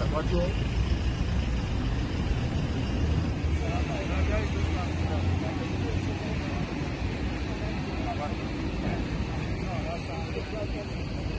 cara, bateu. Thank